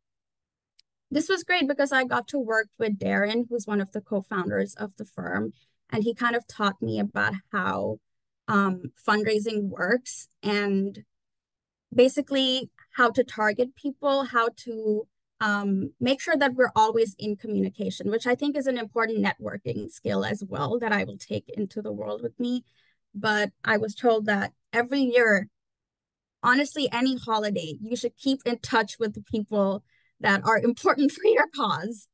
[SPEAKER 4] this was great because I got to work with Darren, who's one of the co-founders of the firm. And he kind of taught me about how um, fundraising works and basically how to target people, how to um, make sure that we're always in communication, which I think is an important networking skill as well that I will take into the world with me. But I was told that every year, honestly, any holiday, you should keep in touch with the people that are important *laughs* for your cause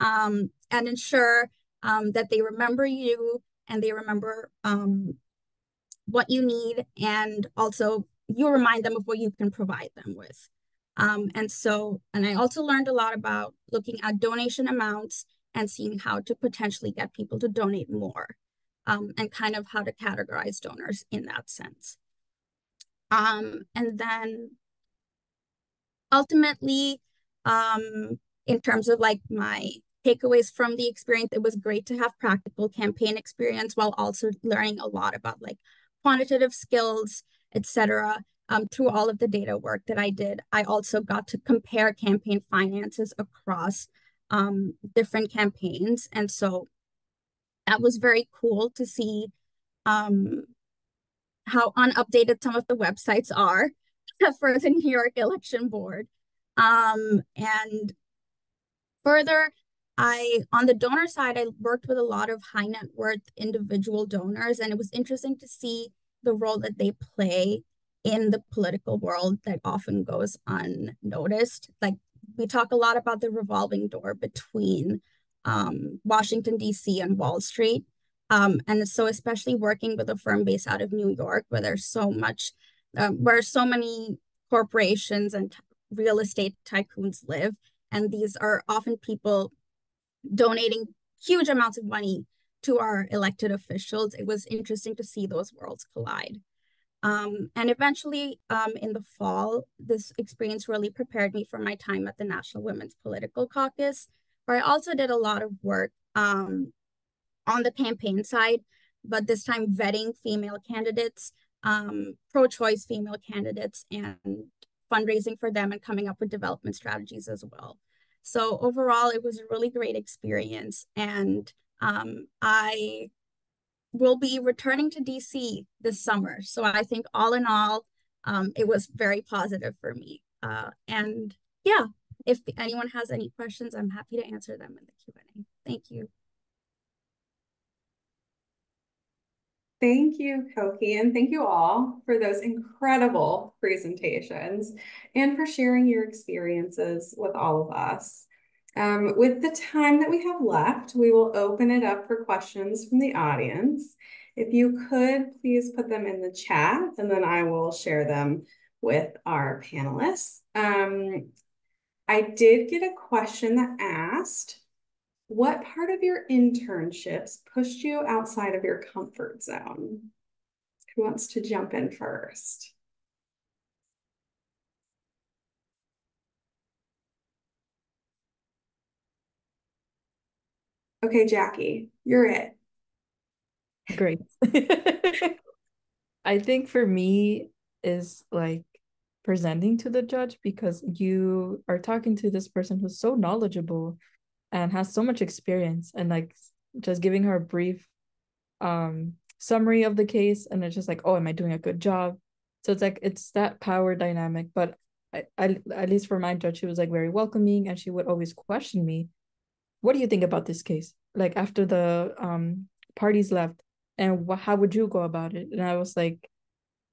[SPEAKER 4] um, and ensure um, that they remember you and they remember um, what you need and also you remind them of what you can provide them with. Um, and so, and I also learned a lot about looking at donation amounts and seeing how to potentially get people to donate more um, and kind of how to categorize donors in that sense. Um, and then ultimately, um, in terms of like my takeaways from the experience, it was great to have practical campaign experience while also learning a lot about like quantitative skills, etc um, through all of the data work that I did, I also got to compare campaign finances across um, different campaigns. And so that was very cool to see um, how unupdated some of the websites are *laughs* for the New York Election Board. Um, and further, I on the donor side, I worked with a lot of high net worth individual donors, and it was interesting to see the role that they play in the political world that often goes unnoticed. Like we talk a lot about the revolving door between um, Washington, D.C. and Wall Street. Um, and so especially working with a firm based out of New York, where there's so much, um, where so many corporations and real estate tycoons live. And these are often people donating huge amounts of money to our elected officials. It was interesting to see those worlds collide. Um, and eventually, um, in the fall, this experience really prepared me for my time at the National Women's Political Caucus, where I also did a lot of work um, on the campaign side, but this time vetting female candidates, um, pro-choice female candidates, and fundraising for them and coming up with development strategies as well. So overall, it was a really great experience. And um, I will be returning to DC this summer. So I think all in all, um, it was very positive for me. Uh, and yeah, if anyone has any questions, I'm happy to answer them in the Q&A. Thank you.
[SPEAKER 1] Thank you, Koki, and thank you all for those incredible presentations and for sharing your experiences with all of us. Um, with the time that we have left, we will open it up for questions from the audience. If you could please put them in the chat and then I will share them with our panelists. Um, I did get a question that asked, what part of your internships pushed you outside of your comfort zone? Who wants to jump in first? Okay, Jackie, you're it.
[SPEAKER 3] Great. *laughs* I think for me is like presenting to the judge because you are talking to this person who's so knowledgeable and has so much experience and like just giving her a brief um summary of the case and it's just like oh am i doing a good job so it's like it's that power dynamic but I, I at least for my judge, she was like very welcoming and she would always question me, what do you think about this case? Like after the um parties left, and wh- how would you go about it? And I was like,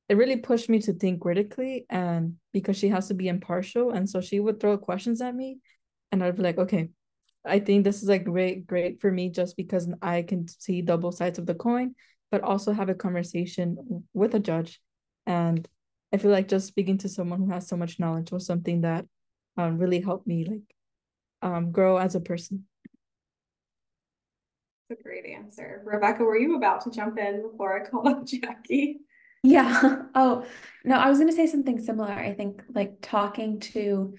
[SPEAKER 3] it really pushed me to think critically and because she has to be impartial. And so she would throw questions at me and I'd be like, okay, I think this is like great, great for me just because I can see double sides of the coin, but also have a conversation with a judge. And I feel like just speaking to someone who has so much knowledge was something that um, really helped me like um, grow as a person.
[SPEAKER 1] That's a great answer. Rebecca, were you about to jump in before I called up *laughs* Jackie?
[SPEAKER 2] Yeah. *laughs* Oh, no, I was going to say something similar. I think like talking to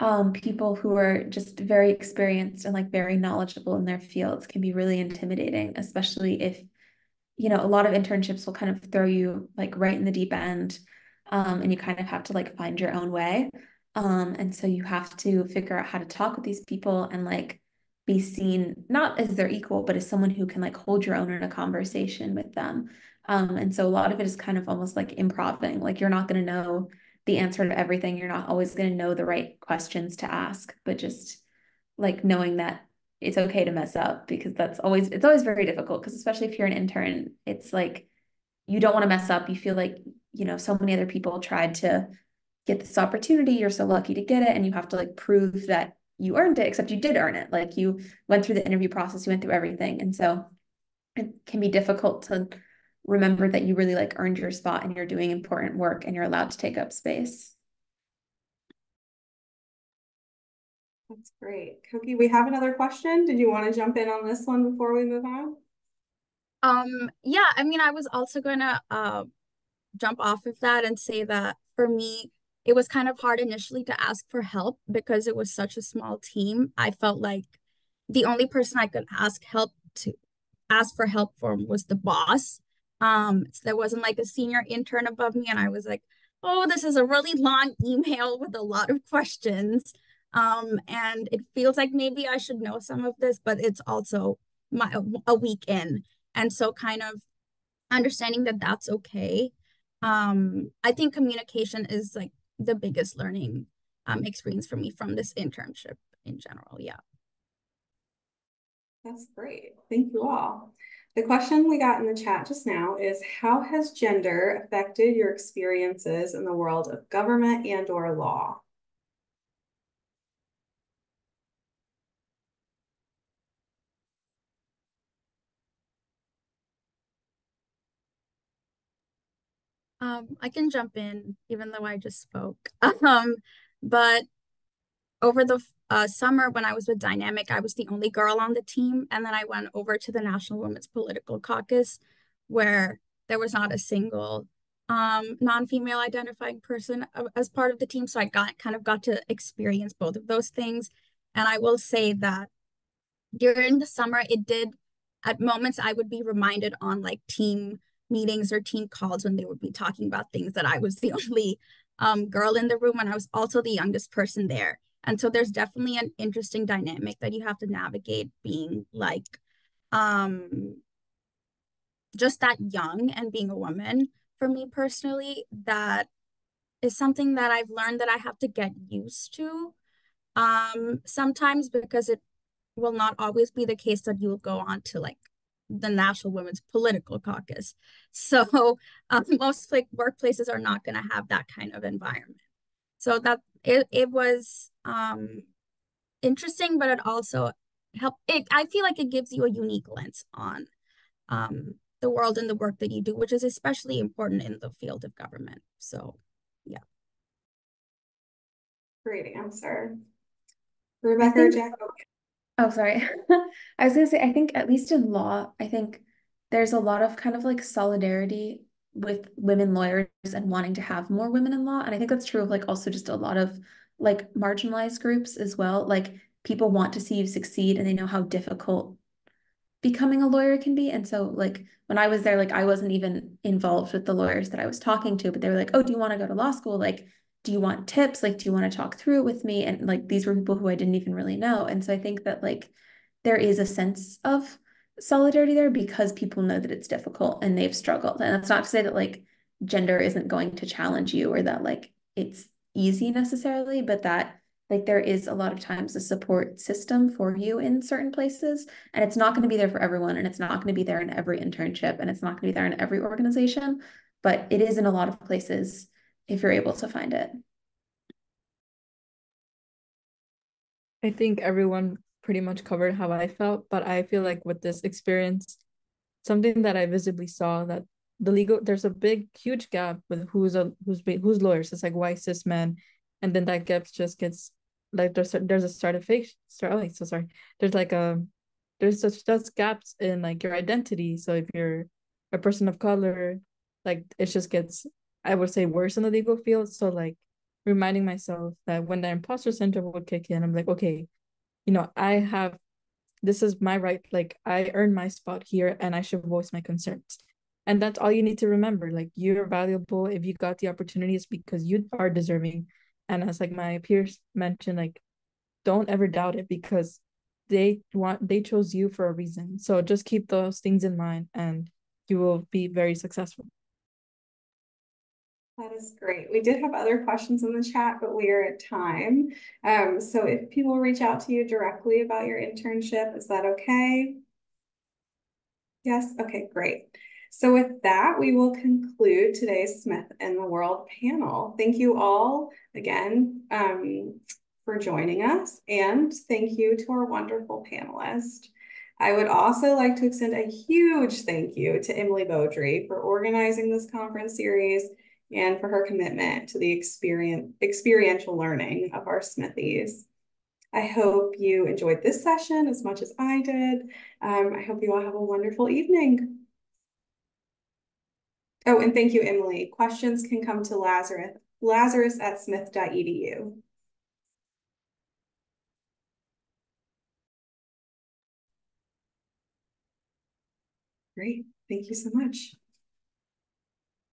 [SPEAKER 2] um, people who are just very experienced and like very knowledgeable in their fields can be really intimidating, especially if, you know, a lot of internships will kind of throw you like right in the deep end. Um, and you kind of have to like find your own way. Um, and so you have to figure out how to talk with these people and like be seen not as their equal, but as someone who can like hold your own in a conversation with them. Um, and so a lot of it is kind of almost like improving. Like you're not going to know the answer to everything. You're not always going to know the right questions to ask, but just like knowing that it's okay to mess up because that's always it's always very difficult because especially if you're an intern, it's like you don't want to mess up. You feel like, you know, so many other people tried to get this opportunity. You're so lucky to get it and you have to like prove that you earned it, except you did earn it. Like you went through the interview process, you went through everything. And so it can be difficult to remember that you really like earned your spot and you're doing important work and you're allowed to take up space.
[SPEAKER 1] That's great. Koki, we have another question. Did you want to jump in on this one before we move on?
[SPEAKER 4] Um, yeah, I mean, I was also gonna uh jump off of that and say that for me, it was kind of hard initially to ask for help because it was such a small team. I felt like the only person I could ask help to ask for help from was the boss. Um, so there wasn't like a senior intern above me, and I was like, oh, this is a really long email with a lot of questions. Um, and it feels like maybe I should know some of this, but it's also my a week in. And so kind of understanding that that's okay. Um, I think communication is like the biggest learning um experience for me from this internship in general. Yeah.
[SPEAKER 1] That's great. Thank you all. The question we got in the chat just now is how has gender affected your experiences in the world of government and or law?
[SPEAKER 4] Um, I can jump in even though I just spoke. *laughs* Um, but over the uh, summer when I was with Dynamic, I was the only girl on the team. And then I went over to the National Women's Political Caucus, where there was not a single um, non-female identifying person as part of the team. So I got kind of got to experience both of those things. And I will say that during the summer, it did at moments I would be reminded on like team meetings or team calls when they would be talking about things that I was the *laughs* only um, girl in the room and I was also the youngest person there. And so there's definitely an interesting dynamic that you have to navigate being like um just that young and being a woman for me personally that is something that I've learned that I have to get used to um sometimes because it will not always be the case that you will go on to like the National Women's Political Caucus. *laughs* So um, most like workplaces are not going to have that kind of environment. So that it, it was um, interesting, but it also help it I feel like it gives you a unique lens on um, the world and the work that you do, which is especially important in the field of government. So yeah.
[SPEAKER 1] Great answer. Rebecca think, Jack.
[SPEAKER 2] Oh, sorry. *laughs* I was gonna say, I think at least in law, I think there's a lot of kind of like solidarity with women lawyers and wanting to have more women in law. And I think that's true of like also just a lot of like marginalized groups as well. Like people want to see you succeed and they know how difficult becoming a lawyer can be. And so like when I was there, like I wasn't even involved with the lawyers that I was talking to, but they were like, oh, do you want to go to law school? Like, do you want tips? Like, do you want to talk through it with me? And like these were people who I didn't even really know. And so I think that like there is a sense of solidarity there because people know that it's difficult and they've struggled. And that's not to say that like gender isn't going to challenge you or that like it's easy necessarily, but that like there is a lot of times a support system for you in certain places and it's not going to be there for everyone and it's not going to be there in every internship and it's not going to be there in every organization but it is in a lot of places if you're able to find it
[SPEAKER 3] I think everyone pretty much covered how I felt, but I feel like with this experience, something that I visibly saw that the legal there's a big huge gap with who's a who's who's lawyers. It's like white cis men, and then that gap just gets like there's a, there's a stratification. Start, oh, so sorry. There's like a there's such just gaps in like your identity. So if you're a person of color, like it just gets I would say worse in the legal field. So like reminding myself that when the imposter syndrome would kick in, I'm like, okay, you know, I have this is my right, like I earned my spot here and I should voice my concerns. And that's all you need to remember. Like you're valuable. If you got the opportunities because you are deserving. And as like my peers mentioned, like don't ever doubt it because they want they chose you for a reason. So just keep those things in mind and you will be very successful.
[SPEAKER 1] That is great. We did have other questions in the chat, but we are at time. Um, so if people reach out to you directly about your internship, is that okay? Yes, okay, great. So with that, we will conclude today's Smith in the World panel. Thank you all again um, for joining us, and thank you to our wonderful panelists. I would also like to extend a huge thank you to Emily Beaudry for organizing this conference series and for her commitment to the experience, experiential learning of our Smithies. I hope you enjoyed this session as much as I did. Um, I hope you all have a wonderful evening. Oh, and thank you, Emily. Questions can come to Lazarus, Lazarus at smith.edu. Great. Thank you so much.